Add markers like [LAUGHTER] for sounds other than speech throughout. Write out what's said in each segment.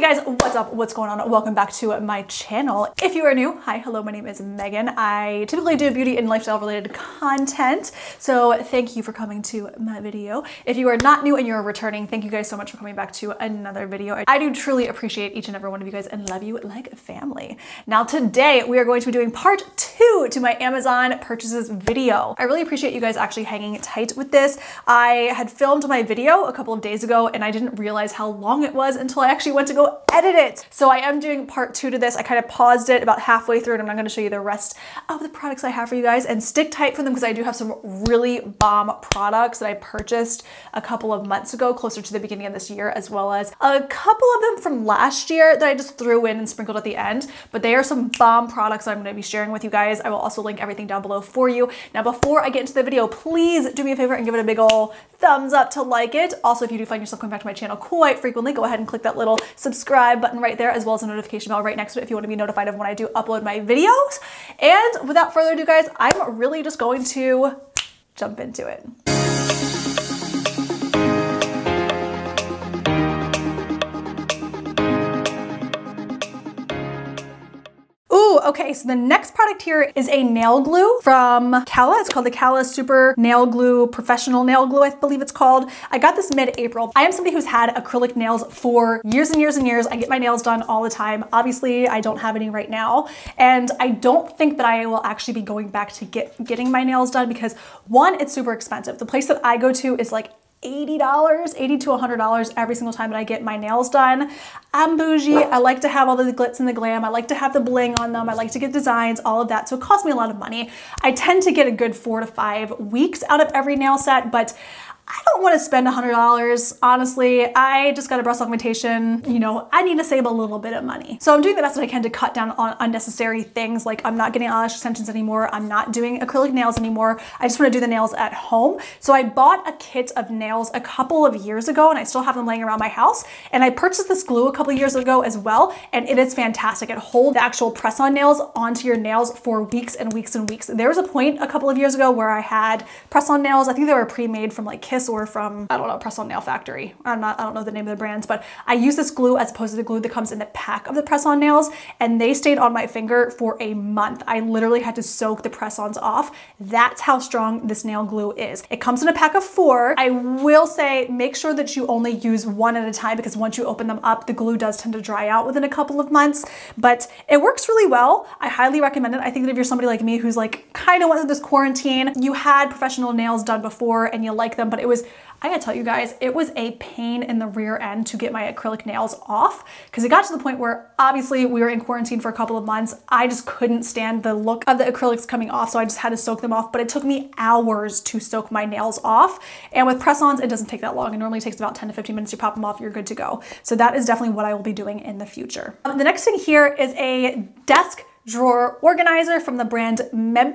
Hey guys, what's up? What's going on? Welcome back to my channel. If you are new, hi, hello, my name is Megan. I typically do beauty and lifestyle related content, so thank you for coming to my video. If you are not new and you're returning, thank you guys so much for coming back to another video. I do truly appreciate each and every one of you guys and love you like a family. Now today, we are going to be doing part two to my Amazon purchases video. I really appreciate you guys actually hanging tight with this. I had filmed my video a couple of days ago and I didn't realize how long it was until I actually went to go edit it. So I am doing part two to this. I kind of paused it about halfway through and I'm not gonna show you the rest of the products I have for you guys and stick tight for them because I do have some really bomb products that I purchased a couple of months ago, closer to the beginning of this year, as well as a couple of them from last year that I just threw in and sprinkled at the end. But they are some bomb products I'm gonna be sharing with you guys. I will also link everything down below for you. Now, before I get into the video, please do me a favor and give it a big ol' thumbs up to like it. Also, if you do find yourself coming back to my channel quite frequently, go ahead and click that little subscribe button right there, as well as a notification bell right next to it if you want to be notified of when I do upload my videos. And without further ado, guys, I'm really just going to jump into it. Okay, so the next product here is a nail glue from Kala. It's called the Kala Super Nail Glue Professional Nail Glue, I believe it's called. I got this mid-April. I am somebody who's had acrylic nails for years and years and years. I get my nails done all the time. Obviously, I don't have any right now. And I don't think that I will actually be going back to get getting my nails done because one, it's super expensive. The place that I go to is like $80, 80 to $100 every single time that I get my nails done. I'm bougie. I like to have all the glitz and the glam. I like to have the bling on them. I like to get designs, all of that. So it costs me a lot of money. I tend to get a good four to five weeks out of every nail set, but I don't want to spend $100. Honestly, I just got a breast augmentation. You know, I need to save a little bit of money. So I'm doing the best that I can to cut down on unnecessary things. Like I'm not getting eyelash extensions anymore. I'm not doing acrylic nails anymore. I just want to do the nails at home. So I bought a kit of nails a couple of years ago and I still have them laying around my house. And I purchased this glue a couple of years ago as well. And it is fantastic. It holds the actual press-on nails onto your nails for weeks and weeks and weeks. There was a point a couple of years ago where I had press-on nails. I think they were pre-made from like Kiss or from, I don't know, Press On Nail Factory. I'm not, I don't know the name of the brands, but I use this glue as opposed to the glue that comes in the pack of the press-on nails, and they stayed on my finger for a month. I literally had to soak the press-ons off. That's how strong this nail glue is. It comes in a pack of four. I will say, make sure that you only use one at a time because once you open them up, the glue does tend to dry out within a couple of months, but it works really well. I highly recommend it. I think that if you're somebody like me who's like kind of went through this quarantine, you had professional nails done before and you like them, but it was I gotta tell you guys, it was a pain in the rear end to get my acrylic nails off because it got to the point where obviously we were in quarantine for a couple of months. I just couldn't stand the look of the acrylics coming off, so I just had to soak them off, but it took me hours to soak my nails off. And with press-ons, it doesn't take that long. It normally takes about 10 to 15 minutes. You pop them off, you're good to go. So that is definitely what I will be doing in the future. Um, the next thing here is a desk drawer organizer from the brand Mebe.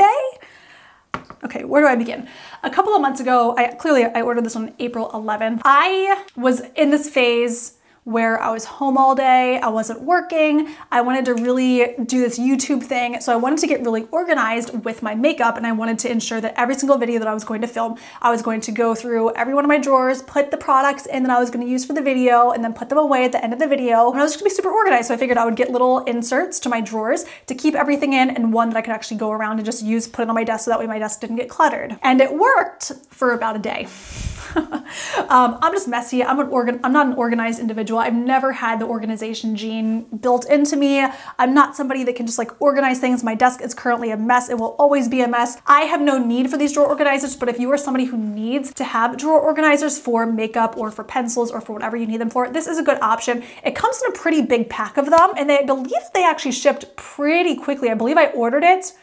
Okay, where do I begin? A couple of months ago, I clearly I ordered this on April 11th. I was in this phase where I was home all day, I wasn't working, I wanted to really do this YouTube thing, so I wanted to get really organized with my makeup and I wanted to ensure that every single video that I was going to film, I was going to go through every one of my drawers, put the products in that I was gonna use for the video, and then put them away at the end of the video. And I was just gonna be super organized, so I figured I would get little inserts to my drawers to keep everything in and one that I could actually go around and just use, put it on my desk so that way my desk didn't get cluttered. And it worked for about a day. [LAUGHS] um, I'm just messy. I'm an organ. I'm not an organized individual. I've never had the organization gene built into me. I'm not somebody that can just like organize things. My desk is currently a mess. It will always be a mess. I have no need for these drawer organizers, but if you are somebody who needs to have drawer organizers for makeup or for pencils or for whatever you need them for, this is a good option. It comes in a pretty big pack of them, and they I believe they actually shipped pretty quickly. I believe I ordered it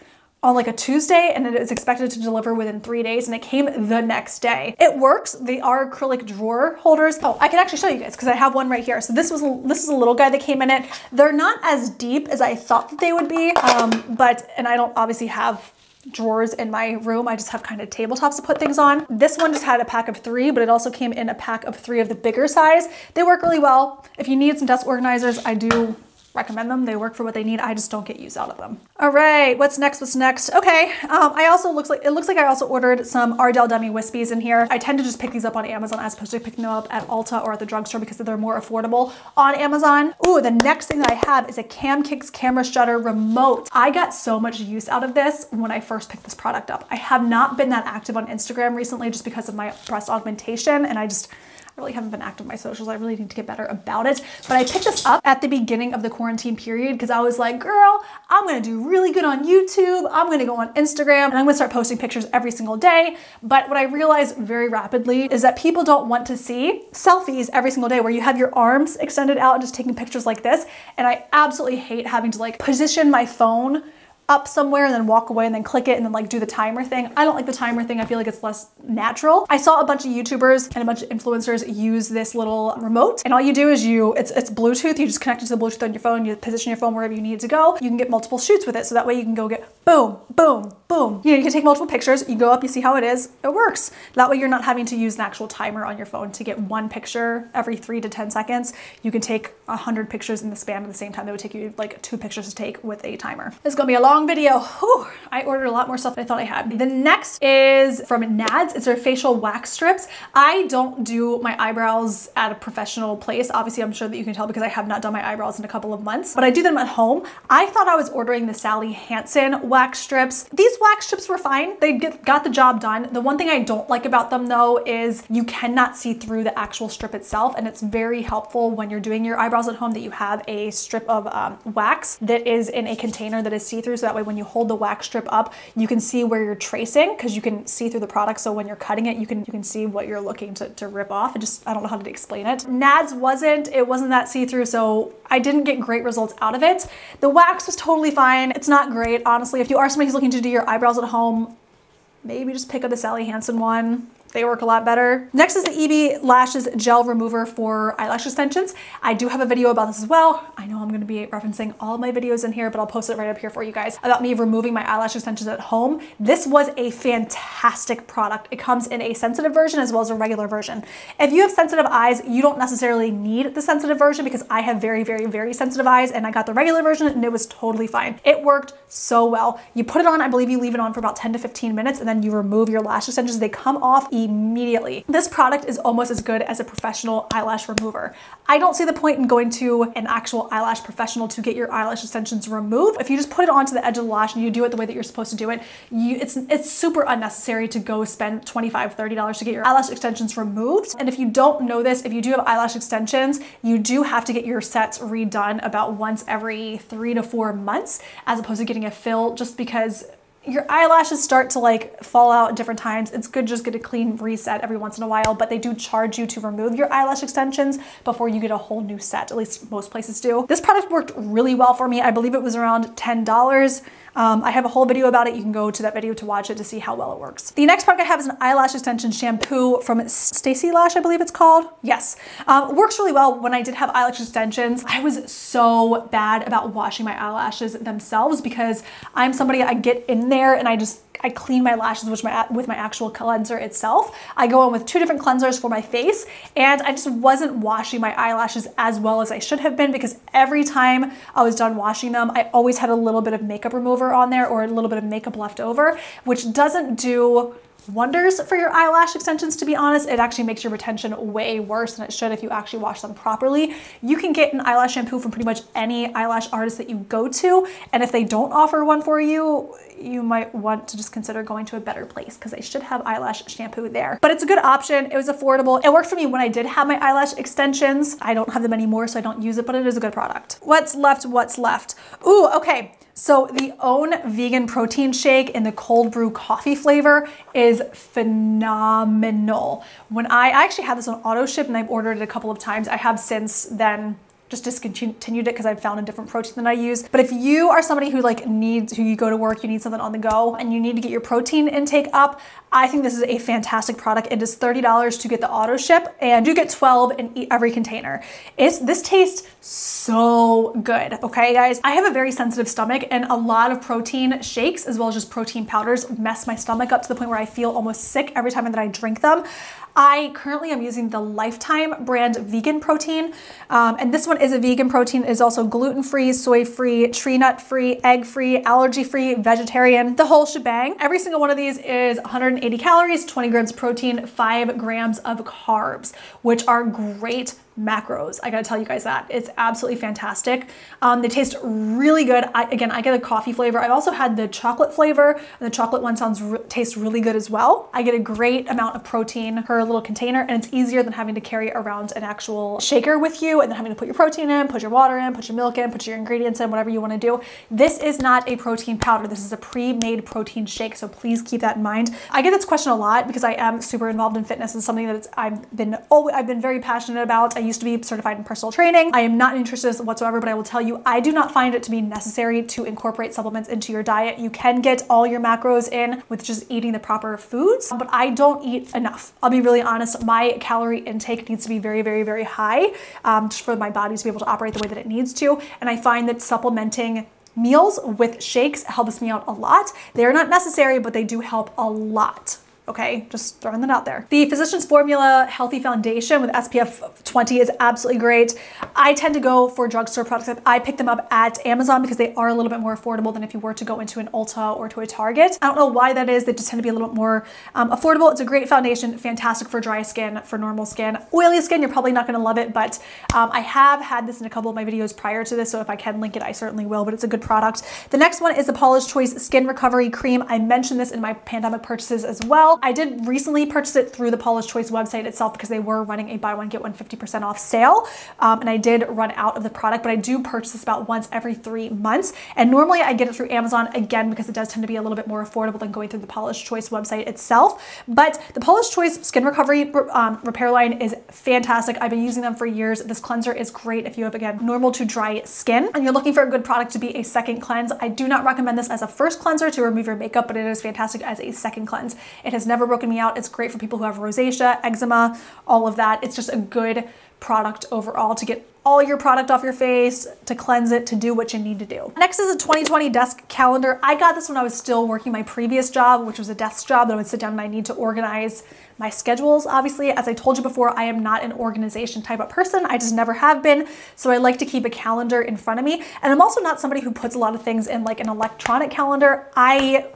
on like a Tuesday and it is expected to deliver within three days and it came the next day. It works. They are acrylic drawer holders. Oh, I can actually show you guys because I have one right here. So this was this is a little guy that came in it. They're not as deep as I thought that they would be, um, but, and I don't obviously have drawers in my room. I just have kind of tabletops to put things on. This one just had a pack of three, but it also came in a pack of three of the bigger size. They work really well. If you need some desk organizers, I do recommend them. They work for what they need. I just don't get use out of them. All right, what's next? What's next? Okay, um, I also looks like it looks like I also ordered some Ardell Demi Wispies in here. I tend to just pick these up on Amazon as opposed to picking them up at Ulta or at the drugstore because they're more affordable on Amazon. Ooh, the next thing that I have is a Camkix camera shutter remote. I got so much use out of this when I first picked this product up. I have not been that active on Instagram recently just because of my breast augmentation and I just I really haven't been active on my socials. I really need to get better about it. But I picked this up at the beginning of the quarantine period because I was like, girl, I'm gonna do really good on YouTube. I'm gonna go on Instagram and I'm gonna start posting pictures every single day. But what I realized very rapidly is that people don't want to see selfies every single day where you have your arms extended out and just taking pictures like this. And I absolutely hate having to like position my phone up somewhere and then walk away and then click it and then like do the timer thing. I don't like the timer thing. I feel like it's less natural. I saw a bunch of YouTubers and a bunch of influencers use this little remote and all you do is you, it's, it's Bluetooth. You just connect it to the Bluetooth on your phone. You position your phone wherever you need to go. You can get multiple shoots with it. So that way you can go get boom, boom, boom. You know, you can take multiple pictures. You go up, you see how it is. It works. That way you're not having to use an actual timer on your phone to get one picture every three to 10 seconds. You can take a hundred pictures in the span at the same time. That would take you like two pictures to take with a timer. It's gonna be a long long video. Whew, I ordered a lot more stuff than I thought I had. The next is from Nads. It's their facial wax strips. I don't do my eyebrows at a professional place. Obviously, I'm sure that you can tell because I have not done my eyebrows in a couple of months, but I do them at home. I thought I was ordering the Sally Hansen wax strips. These wax strips were fine. They get, got the job done. The one thing I don't like about them though is you cannot see through the actual strip itself and it's very helpful when you're doing your eyebrows at home that you have a strip of um, wax that is in a container that is see-through so that way when you hold the wax strip up, you can see where you're tracing because you can see through the product. So when you're cutting it, you can you can see what you're looking to, to rip off. I just, I don't know how to explain it. Nads wasn't, it wasn't that see-through. So I didn't get great results out of it. The wax was totally fine. It's not great, honestly. If you are somebody who's looking to do your eyebrows at home, maybe just pick up the Sally Hansen one. They work a lot better. Next is the EB Lashes Gel Remover for eyelash extensions. I do have a video about this as well. I know I'm gonna be referencing all my videos in here, but I'll post it right up here for you guys about me removing my eyelash extensions at home. This was a fantastic product. It comes in a sensitive version as well as a regular version. If you have sensitive eyes, you don't necessarily need the sensitive version because I have very, very, very sensitive eyes and I got the regular version and it was totally fine. It worked so well. You put it on, I believe you leave it on for about 10 to 15 minutes and then you remove your lash extensions. They come off immediately. This product is almost as good as a professional eyelash remover. I don't see the point in going to an actual eyelash professional to get your eyelash extensions removed. If you just put it onto the edge of the lash and you do it the way that you're supposed to do it, you, it's, it's super unnecessary to go spend $25, $30 to get your eyelash extensions removed. And if you don't know this, if you do have eyelash extensions, you do have to get your sets redone about once every three to four months, as opposed to getting a fill just because your eyelashes start to like fall out at different times. It's good just get a clean reset every once in a while, but they do charge you to remove your eyelash extensions before you get a whole new set. At least most places do. This product worked really well for me. I believe it was around $10. Um, I have a whole video about it. You can go to that video to watch it to see how well it works. The next product I have is an eyelash extension shampoo from Stacy Lash, I believe it's called. Yes, um, works really well. When I did have eyelash extensions, I was so bad about washing my eyelashes themselves because I'm somebody, I get in there and I just I clean my lashes with my, with my actual cleanser itself. I go in with two different cleansers for my face and I just wasn't washing my eyelashes as well as I should have been because every time I was done washing them, I always had a little bit of makeup remover on there or a little bit of makeup left over, which doesn't do wonders for your eyelash extensions to be honest it actually makes your retention way worse than it should if you actually wash them properly you can get an eyelash shampoo from pretty much any eyelash artist that you go to and if they don't offer one for you you might want to just consider going to a better place because they should have eyelash shampoo there. But it's a good option. It was affordable. It worked for me when I did have my eyelash extensions. I don't have them anymore, so I don't use it, but it is a good product. What's left? What's left? Ooh, okay. So the OWYN vegan protein shake in the cold brew coffee flavor is phenomenal. When I, I actually had this on auto ship and I've ordered it a couple of times. I have since then just discontinued it because I've found a different protein than I use. But if you are somebody who like needs, who you go to work, you need something on the go and you need to get your protein intake up, I think this is a fantastic product. It is $30 to get the auto ship and you get 12 in every container. It's, this tastes so good, okay guys? I have a very sensitive stomach and a lot of protein shakes as well as just protein powders mess my stomach up to the point where I feel almost sick every time that I drink them. I currently am using the Lifetime brand vegan protein. Um, and this one is a vegan protein. It is also gluten-free, soy-free, tree nut-free, egg-free, allergy-free, vegetarian, the whole shebang. Every single one of these is 180 calories, 20 grams protein, five grams of carbs, which are great macros. I gotta tell you guys that. It's absolutely fantastic. Um, they taste really good. I, again, I get a coffee flavor. I've also had the chocolate flavor. And the chocolate one sounds re tastes really good as well. I get a great amount of protein per little container and it's easier than having to carry around an actual shaker with you and then having to put your protein in, put your water in, put your milk in, put your ingredients in, whatever you wanna do. This is not a protein powder. This is a pre-made protein shake. So please keep that in mind. I get this question a lot because I am super involved in fitness. It's something that I've been, always, I've been very passionate about. Used to be certified in personal training. I am not interested in this whatsoever, but I will tell you, I do not find it to be necessary to incorporate supplements into your diet. You can get all your macros in with just eating the proper foods, but I don't eat enough. I'll be really honest, my calorie intake needs to be very, very, very high um, just for my body to be able to operate the way that it needs to. And I find that supplementing meals with shakes helps me out a lot. They're not necessary, but they do help a lot. Okay, just throwing that out there. The Physicians Formula Healthy Foundation with SPF 20 is absolutely great. I tend to go for drugstore products. I pick them up at Amazon because they are a little bit more affordable than if you were to go into an Ulta or to a Target. I don't know why that is. They just tend to be a little bit more um, affordable. It's a great foundation, fantastic for dry skin, for normal skin. Oily skin, you're probably not gonna love it, but um, I have had this in a couple of my videos prior to this, so if I can link it, I certainly will, but it's a good product. The next one is the Paula's Choice Skin Recovery Cream. I mentioned this in my pandemic purchases as well. I did recently purchase it through the Paula's Choice website itself because they were running a buy one, get one 50% off sale. Um, and I did run out of the product, but I do purchase this about once every three months. And normally I get it through Amazon again because it does tend to be a little bit more affordable than going through the Paula's Choice website itself. But the Paula's Choice Skin Recovery um, Repair Line is fantastic. I've been using them for years. This cleanser is great if you have, again, normal to dry skin and you're looking for a good product to be a second cleanse. I do not recommend this as a first cleanser to remove your makeup, but it is fantastic as a second cleanse. It has never broken me out. It's great for people who have rosacea, eczema, all of that. It's just a good product overall to get all your product off your face, to cleanse it, to do what you need to do. Next is a 2020 desk calendar. I got this when I was still working my previous job, which was a desk job that I would sit down and I need to organize my schedules. Obviously, as I told you before, I am not an organization type of person. I just never have been. So I like to keep a calendar in front of me. And I'm also not somebody who puts a lot of things in like an electronic calendar. I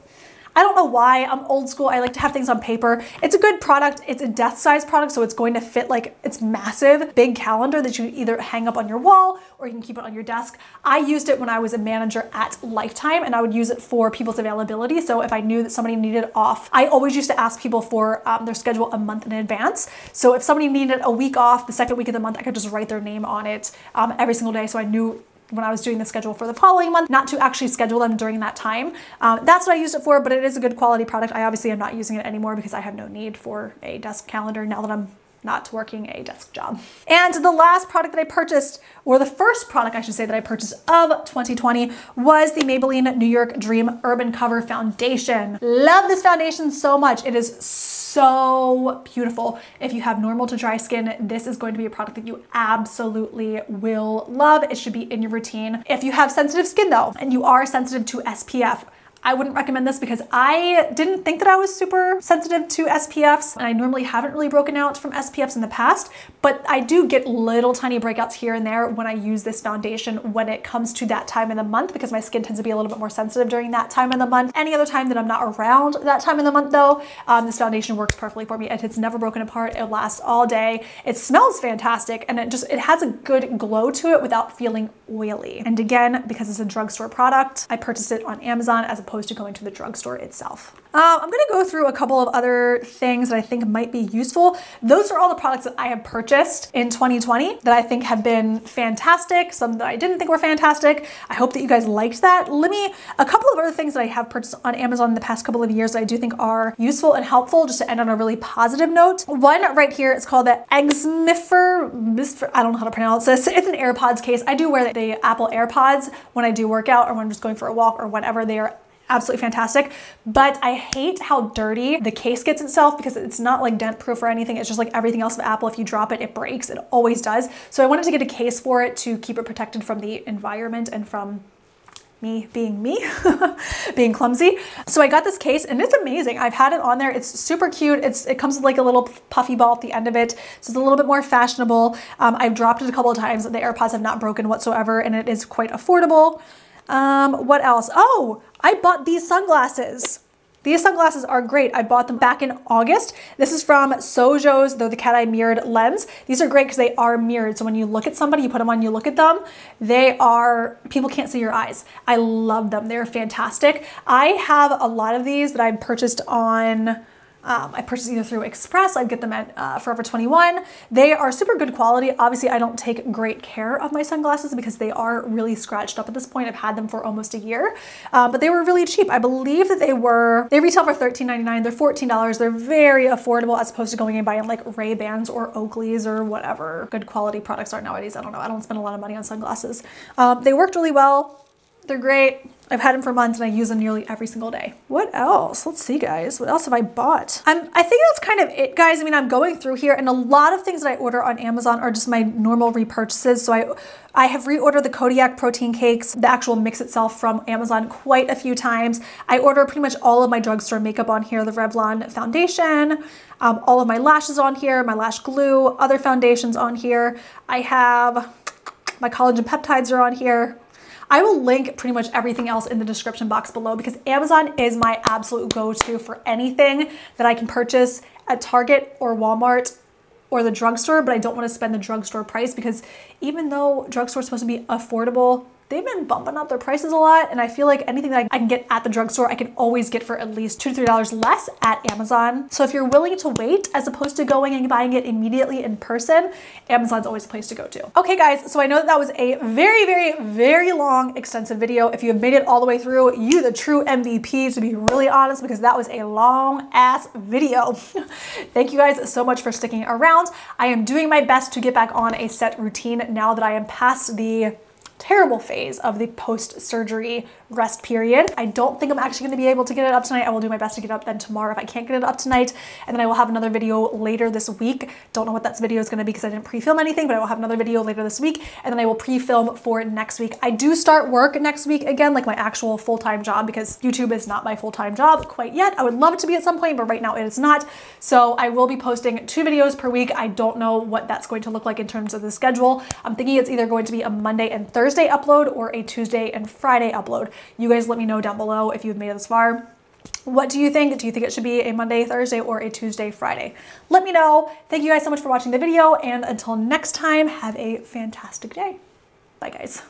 I don't know why. I'm old school. I like to have things on paper. It's a good product. It's a death size product, so it's going to fit like it's massive, big calendar that you either hang up on your wall or you can keep it on your desk. I used it when I was a manager at Lifetime and I would use it for people's availability. So if I knew that somebody needed off, I always used to ask people for um, their schedule a month in advance. So if somebody needed a week off the second week of the month, I could just write their name on it um, every single day so I knew when I was doing the schedule for the following month, not to actually schedule them during that time. Um, that's what I used it for, but it is a good quality product. I obviously am not using it anymore because I have no need for a desk calendar now that I'm not working a desk job. And the last product that I purchased, or the first product I should say that I purchased of 2020 was the Maybelline New York Dream Urban Cover Foundation. Love this foundation so much. It is so beautiful. If you have normal to dry skin, this is going to be a product that you absolutely will love. It should be in your routine. If you have sensitive skin though, and you are sensitive to SPF, I wouldn't recommend this because I didn't think that I was super sensitive to SPFs and I normally haven't really broken out from SPFs in the past, but I do get little tiny breakouts here and there when I use this foundation when it comes to that time in the month because my skin tends to be a little bit more sensitive during that time in the month. Any other time that I'm not around that time in the month though, um, this foundation works perfectly for me and it's never broken apart. It lasts all day. It smells fantastic and it just, it has a good glow to it without feeling oily. And again, because it's a drugstore product, I purchased it on Amazon as opposed opposed to going to the drugstore itself. Uh, I'm gonna go through a couple of other things that I think might be useful. Those are all the products that I have purchased in 2020 that I think have been fantastic, some that I didn't think were fantastic. I hope that you guys liked that. Let me, a couple of other things that I have purchased on Amazon in the past couple of years that I do think are useful and helpful, just to end on a really positive note. One right here is called the Exmifer, I don't know how to pronounce this. It's an AirPods case. I do wear the Apple AirPods when I do workout or when I'm just going for a walk or whatever. They are absolutely fantastic. But I hate how dirty the case gets itself because it's not like dent proof or anything. It's just like everything else of Apple. If you drop it, it breaks. It always does. So I wanted to get a case for it to keep it protected from the environment and from me being me, [LAUGHS] being clumsy. So I got this case and it's amazing. I've had it on there. It's super cute. It's It comes with like a little puffy ball at the end of it. So it's a little bit more fashionable. Um, I've dropped it a couple of times. The AirPods have not broken whatsoever and it is quite affordable. Um, what else? Oh, I bought these sunglasses. These sunglasses are great. I bought them back in August. This is from Sojos, though the cat eye mirrored lens. These are great because they are mirrored. So when you look at somebody, you put them on, you look at them, they are, people can't see your eyes. I love them. They're fantastic. I have a lot of these that I've purchased on um, I purchase either through Express, I get them at uh, Forever 21. They are super good quality. Obviously, I don't take great care of my sunglasses because they are really scratched up at this point. I've had them for almost a year, uh, but they were really cheap. I believe that they were, they retail for $13.99. They're $14. They're very affordable as opposed to going and buying like Ray-Bans or Oakleys or whatever good quality products are nowadays. I don't know. I don't spend a lot of money on sunglasses. Um, they worked really well. They're great. I've had them for months and I use them nearly every single day. What else? Let's see guys, what else have I bought? I'm, I think that's kind of it guys. I mean, I'm going through here and a lot of things that I order on Amazon are just my normal repurchases. So I, I have reordered the Kodiak protein cakes, the actual mix itself from Amazon quite a few times. I order pretty much all of my drugstore makeup on here, the Revlon foundation, um, all of my lashes on here, my lash glue, other foundations on here. I have my collagen peptides are on here. I will link pretty much everything else in the description box below because Amazon is my absolute go-to for anything that I can purchase at Target or Walmart or the drugstore, but I don't want to spend the drugstore price because even though drugstore is supposed to be affordable, they've been bumping up their prices a lot and I feel like anything that I can get at the drugstore, I can always get for at least two to three dollars less at Amazon. So if you're willing to wait as opposed to going and buying it immediately in person, Amazon's always a place to go to. Okay guys, so I know that that was a very, very, very long, extensive video. If you have made it all the way through, you the true MVP to be really honest because that was a long ass video. [LAUGHS] Thank you guys so much for sticking around. I am doing my best to get back on a set routine now that I am past the terrible phase of the post-surgery rest period. I don't think I'm actually gonna be able to get it up tonight. I will do my best to get it up then tomorrow if I can't get it up tonight. And then I will have another video later this week. Don't know what that video is gonna be because I didn't pre-film anything, but I will have another video later this week. And then I will pre-film for next week. I do start work next week again, like my actual full-time job because YouTube is not my full-time job quite yet. I would love it to be at some point, but right now it is not. So I will be posting two videos per week. I don't know what that's going to look like in terms of the schedule. I'm thinking it's either going to be a Monday and Thursday upload or a Tuesday and Friday upload. You guys let me know down below if you've made it this far. What do you think? Do you think it should be a Monday, Thursday, or a Tuesday, Friday? Let me know. Thank you guys so much for watching the video, and until next time, have a fantastic day. Bye, guys.